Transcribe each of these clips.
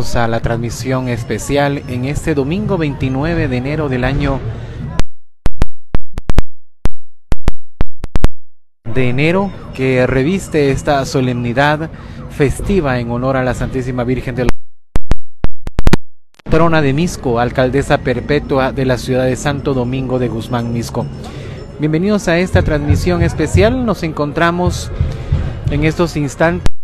a la transmisión especial en este domingo 29 de enero del año de enero que reviste esta solemnidad festiva en honor a la Santísima Virgen de la Trona de Misco, alcaldesa perpetua de la ciudad de Santo Domingo de Guzmán, Misco. Bienvenidos a esta transmisión especial. Nos encontramos en estos instantes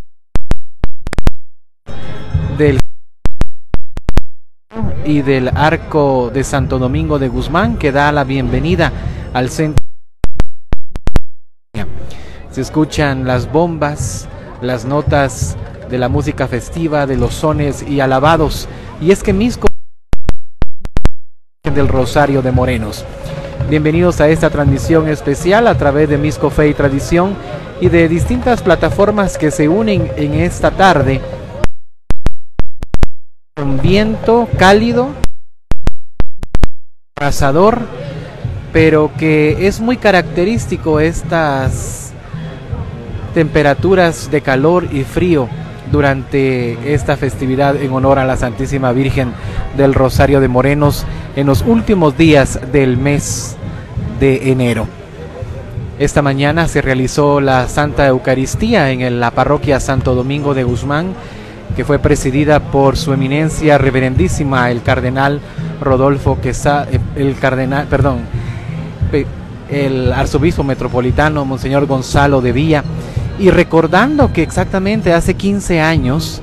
y del arco de Santo Domingo de Guzmán que da la bienvenida al centro. Se escuchan las bombas, las notas de la música festiva, de los sones y alabados. Y es que Misco del Rosario de Morenos. Bienvenidos a esta transmisión especial a través de Misco Fe y Tradición y de distintas plataformas que se unen en esta tarde un viento cálido, abrasador, pero que es muy característico estas temperaturas de calor y frío durante esta festividad en honor a la Santísima Virgen del Rosario de Morenos en los últimos días del mes de enero. Esta mañana se realizó la Santa Eucaristía en la parroquia Santo Domingo de Guzmán que fue presidida por su eminencia reverendísima el cardenal Rodolfo Quesada, eh, el cardenal, perdón, el arzobispo metropolitano Monseñor Gonzalo de Villa, y recordando que exactamente hace 15 años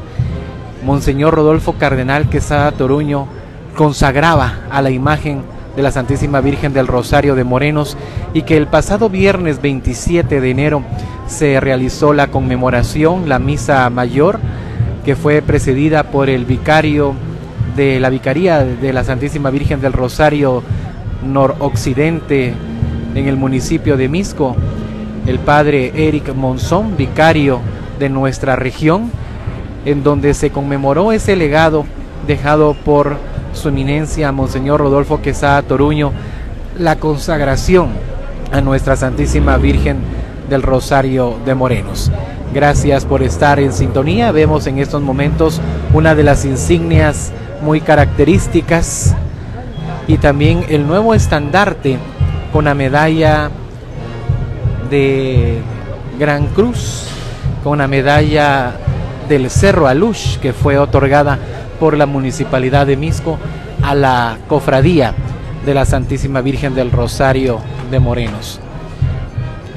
Monseñor Rodolfo Cardenal Quesada Toruño consagraba a la imagen de la Santísima Virgen del Rosario de Morenos y que el pasado viernes 27 de enero se realizó la conmemoración, la misa mayor, que fue precedida por el vicario de la Vicaría de la Santísima Virgen del Rosario noroccidente en el municipio de Misco, el padre Eric Monzón, vicario de nuestra región, en donde se conmemoró ese legado dejado por su eminencia Monseñor Rodolfo Quesada Toruño, la consagración a nuestra Santísima Virgen del Rosario de Morenos. Gracias por estar en sintonía. Vemos en estos momentos una de las insignias muy características y también el nuevo estandarte con la medalla de Gran Cruz, con la medalla del Cerro Alush que fue otorgada por la Municipalidad de Misco a la Cofradía de la Santísima Virgen del Rosario de Morenos.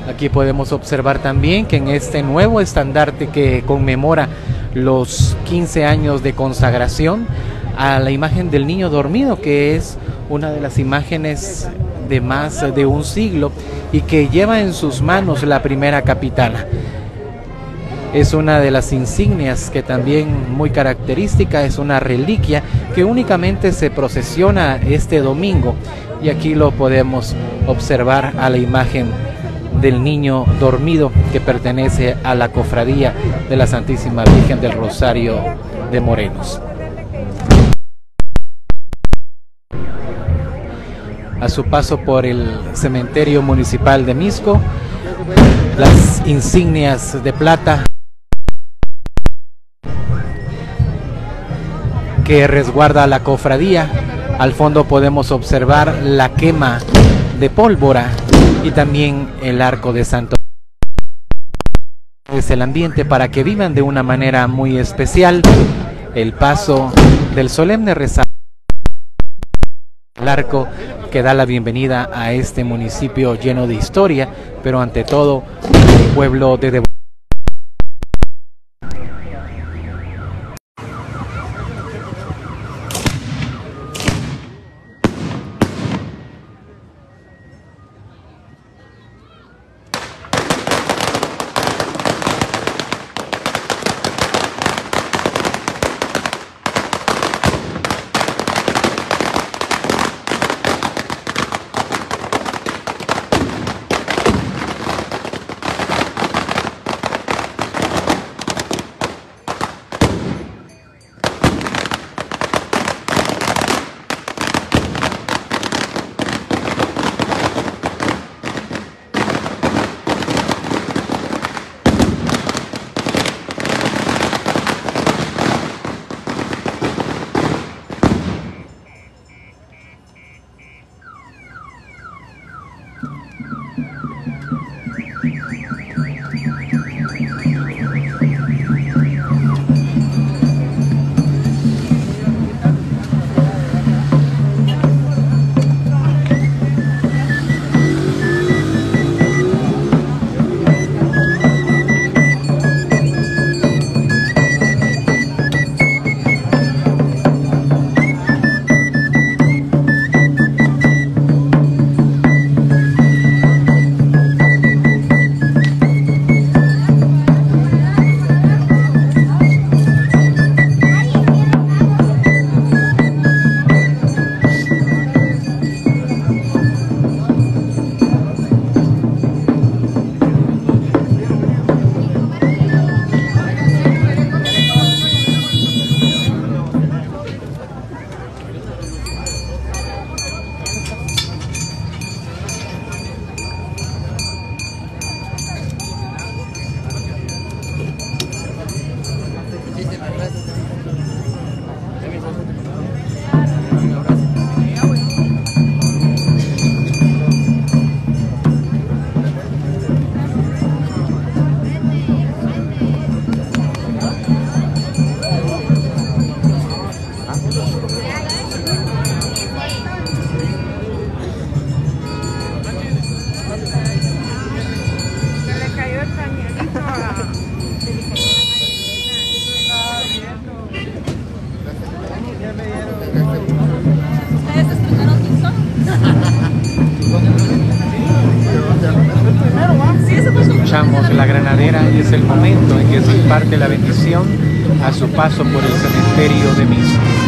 Aquí podemos observar también que en este nuevo estandarte que conmemora los 15 años de consagración a la imagen del niño dormido, que es una de las imágenes de más de un siglo y que lleva en sus manos la primera capitana. Es una de las insignias que también muy característica, es una reliquia que únicamente se procesiona este domingo y aquí lo podemos observar a la imagen del niño dormido que pertenece a la cofradía de la Santísima Virgen del Rosario de Morenos. A su paso por el cementerio municipal de Misco, las insignias de plata que resguarda la cofradía. Al fondo podemos observar la quema de pólvora y también el arco de Santo. Es el ambiente para que vivan de una manera muy especial el paso del solemne rezado. El arco que da la bienvenida a este municipio lleno de historia, pero ante todo pueblo de la bendición a su paso por el cementerio de Misa.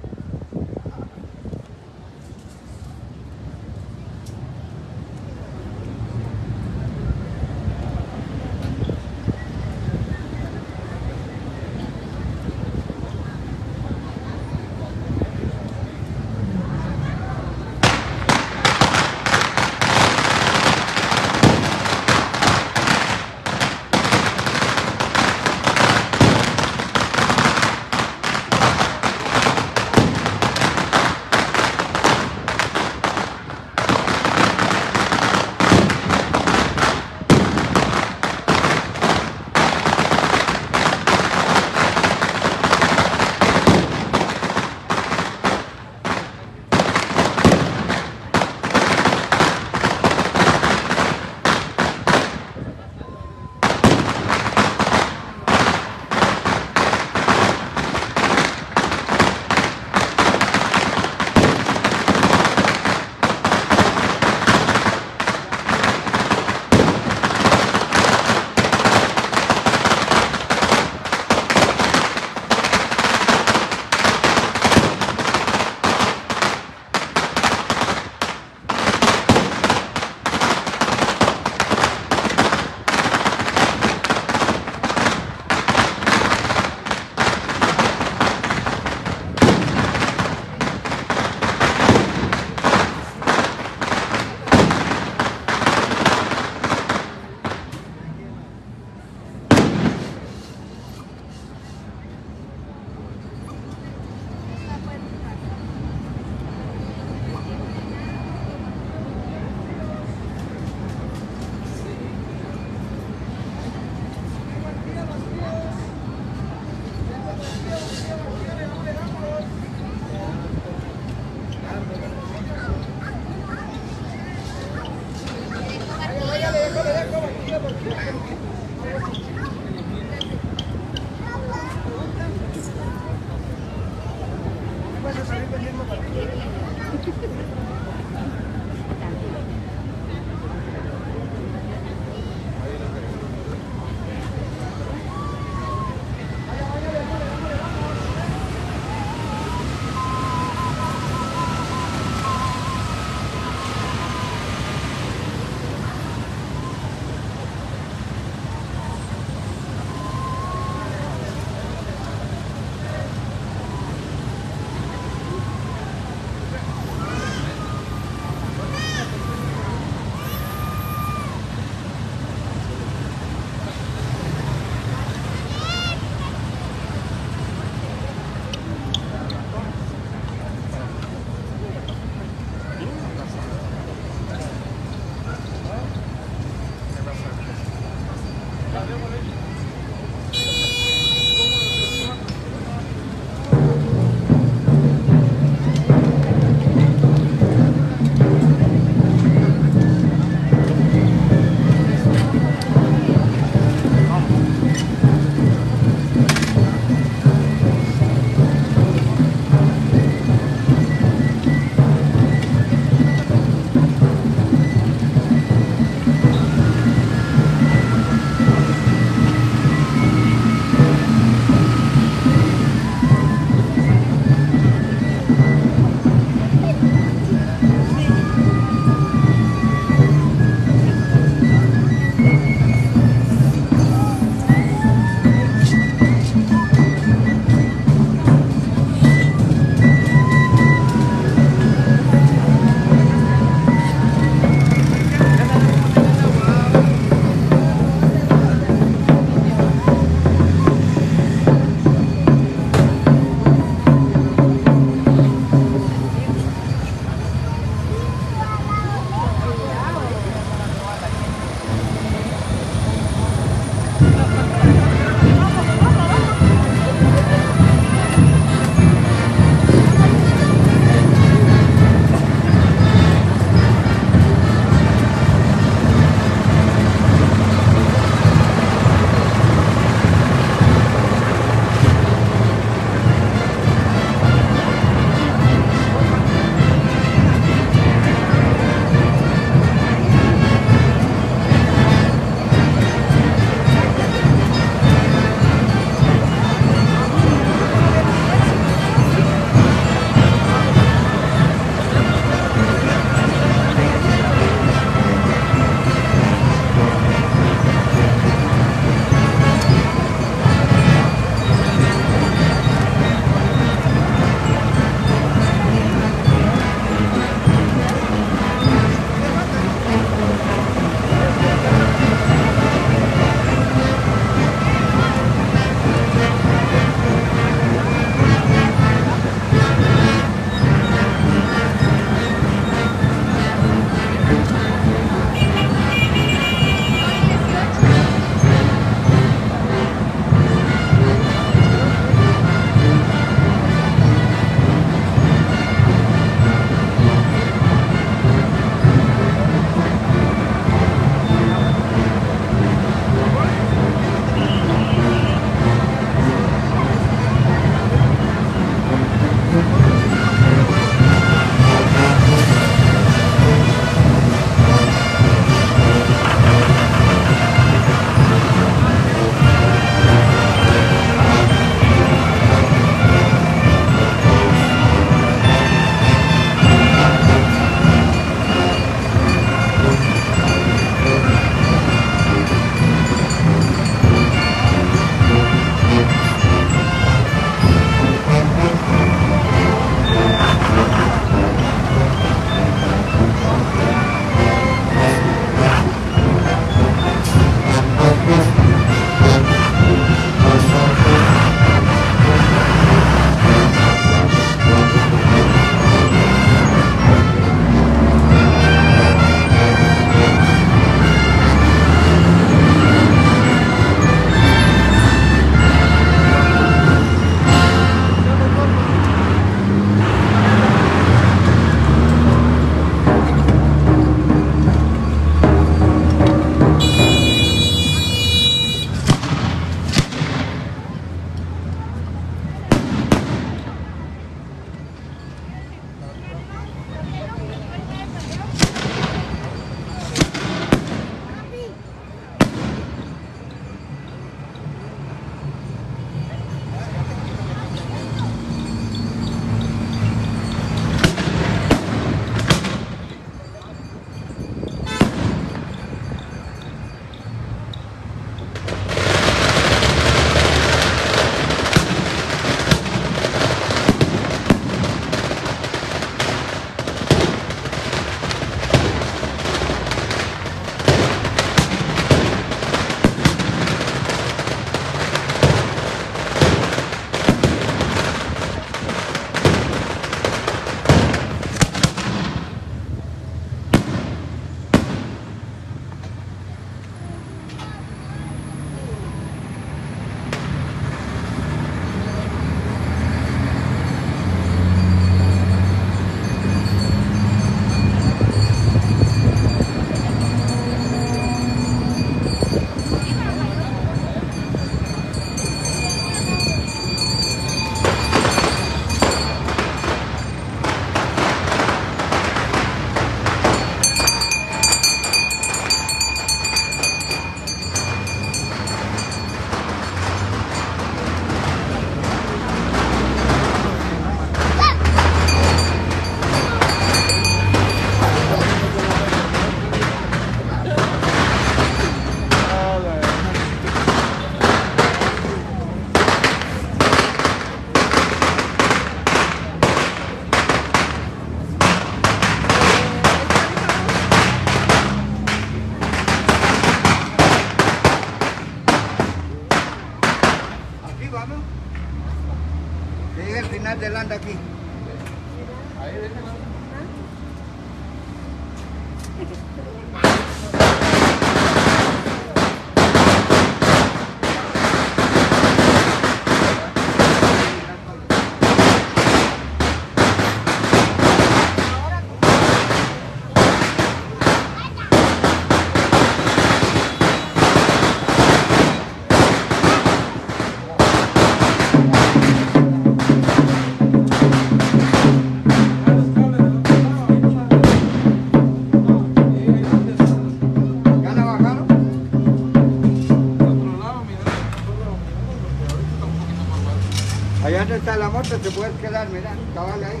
Te puedes quedar, mira, cabal ahí.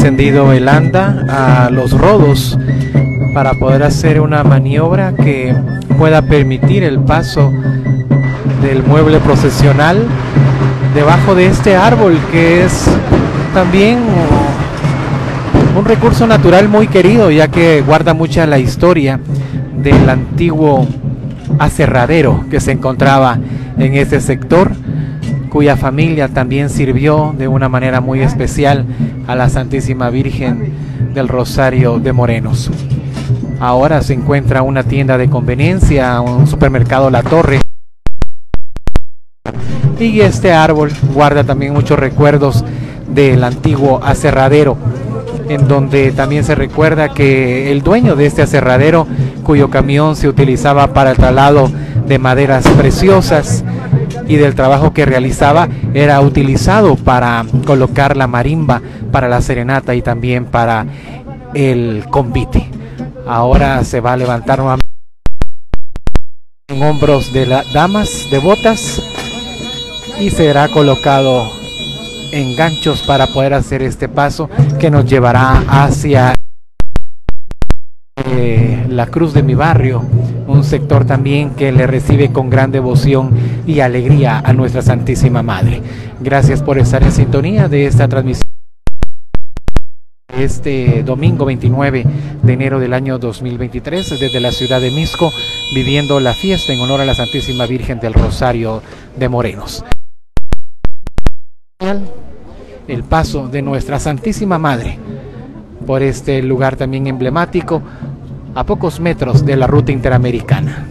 Descendido el anda a los rodos para poder hacer una maniobra que pueda permitir el paso del mueble procesional debajo de este árbol que es también un recurso natural muy querido ya que guarda mucha la historia del antiguo aserradero que se encontraba en ese sector cuya familia también sirvió de una manera muy especial a la Santísima Virgen del Rosario de Morenos. Ahora se encuentra una tienda de conveniencia, un supermercado La Torre. Y este árbol guarda también muchos recuerdos del antiguo aserradero, en donde también se recuerda que el dueño de este aserradero, cuyo camión se utilizaba para el traslado de maderas preciosas, y del trabajo que realizaba era utilizado para colocar la marimba para la serenata y también para el convite. Ahora se va a levantar nuevamente en hombros de las damas de botas y será colocado en ganchos para poder hacer este paso que nos llevará hacia eh, la cruz de mi barrio, un sector también que le recibe con gran devoción y alegría a nuestra Santísima Madre. Gracias por estar en sintonía de esta transmisión. Este domingo 29 de enero del año 2023, desde la ciudad de Misco, viviendo la fiesta en honor a la Santísima Virgen del Rosario de Morenos. El paso de nuestra Santísima Madre por este lugar también emblemático a pocos metros de la ruta interamericana.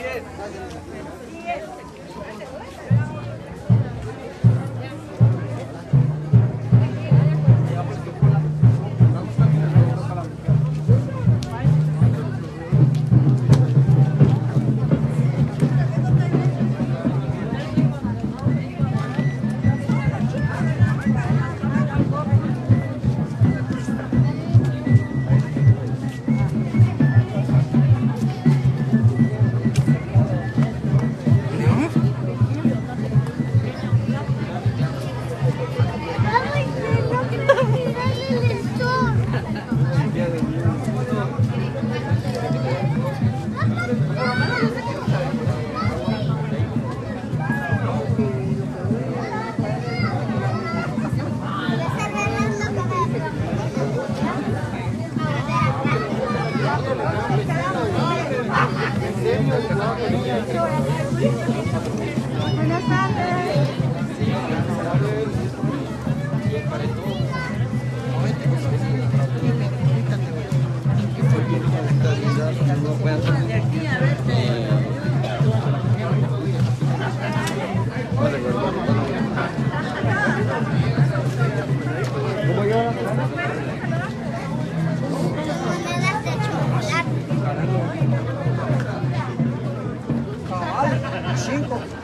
Yes. Chico.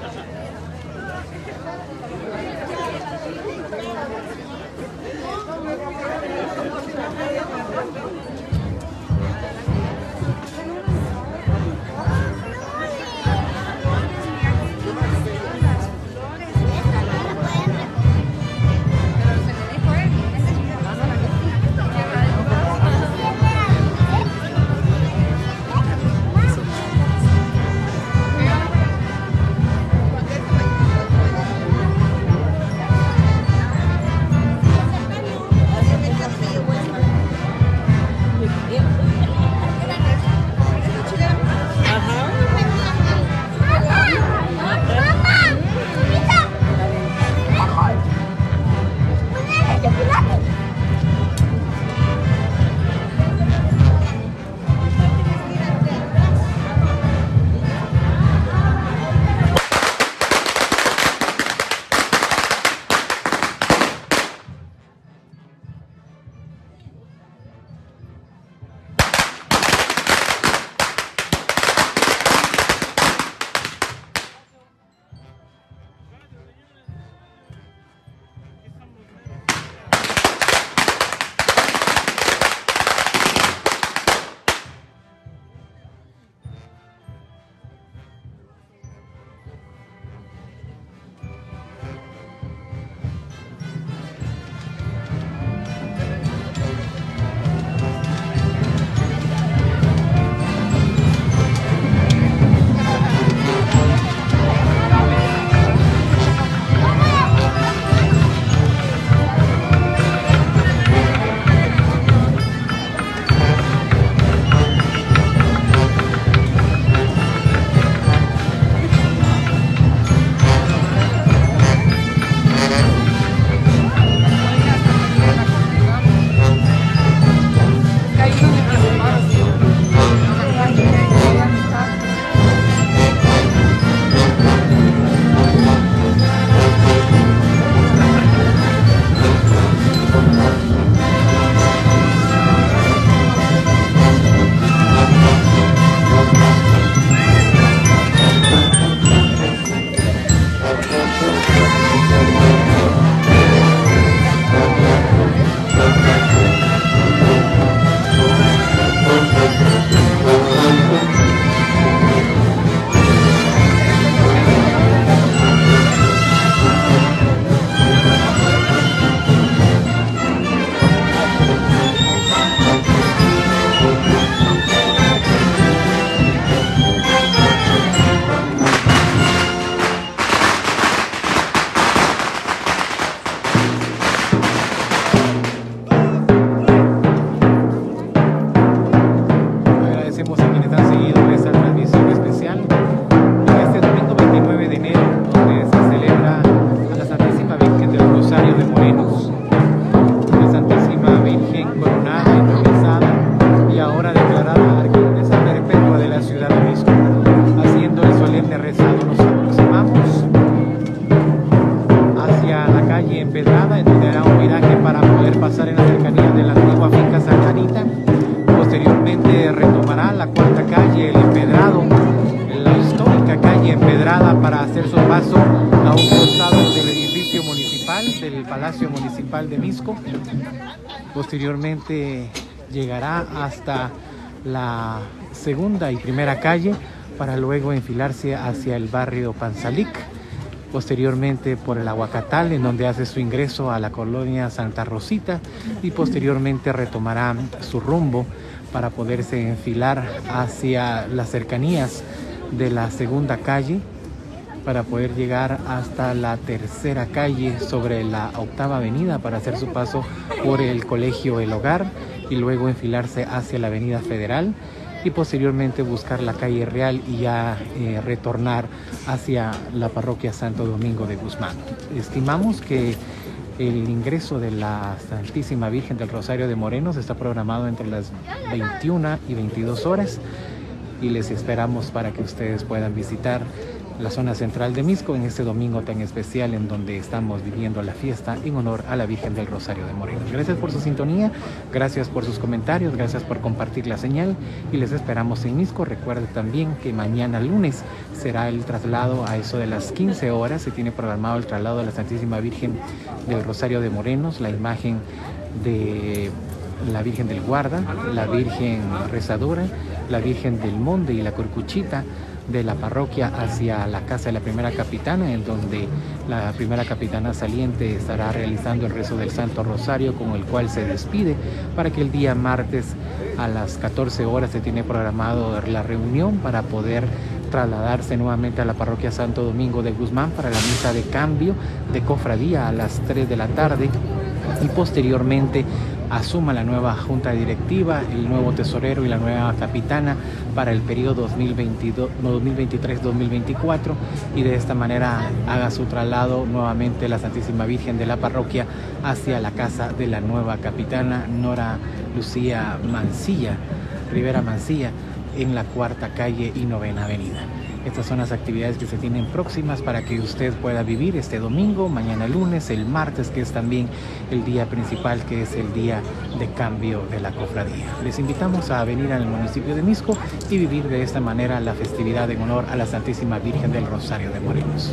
Posteriormente llegará hasta la segunda y primera calle para luego enfilarse hacia el barrio Panzalic, posteriormente por el Aguacatal, en donde hace su ingreso a la colonia Santa Rosita y posteriormente retomará su rumbo para poderse enfilar hacia las cercanías de la segunda calle para poder llegar hasta la tercera calle sobre la octava avenida para hacer su paso por el colegio El Hogar y luego enfilarse hacia la avenida Federal y posteriormente buscar la calle Real y ya eh, retornar hacia la parroquia Santo Domingo de Guzmán. Estimamos que el ingreso de la Santísima Virgen del Rosario de Morenos está programado entre las 21 y 22 horas y les esperamos para que ustedes puedan visitar la zona central de Misco en este domingo tan especial en donde estamos viviendo la fiesta en honor a la Virgen del Rosario de Morelos. Gracias por su sintonía, gracias por sus comentarios, gracias por compartir la señal y les esperamos en Misco. Recuerde también que mañana lunes será el traslado a eso de las 15 horas. Se tiene programado el traslado de la Santísima Virgen del Rosario de Morenos, la imagen de la Virgen del Guarda, la Virgen Rezadora, la Virgen del Monde y la Corcuchita de la parroquia hacia la casa de la primera capitana, en donde la primera capitana saliente estará realizando el rezo del Santo Rosario, con el cual se despide, para que el día martes a las 14 horas se tiene programado la reunión para poder trasladarse nuevamente a la parroquia Santo Domingo de Guzmán para la misa de cambio de cofradía a las 3 de la tarde y posteriormente asuma la nueva junta directiva, el nuevo tesorero y la nueva capitana para el periodo 2023-2024 y de esta manera haga su traslado nuevamente la Santísima Virgen de la parroquia hacia la casa de la nueva capitana Nora Lucía Mancilla, Rivera Mancilla, en la cuarta calle y novena avenida. Estas son las actividades que se tienen próximas para que usted pueda vivir este domingo, mañana lunes, el martes, que es también el día principal, que es el día de cambio de la cofradía. Les invitamos a venir al municipio de Misco y vivir de esta manera la festividad en honor a la Santísima Virgen del Rosario de Morelos.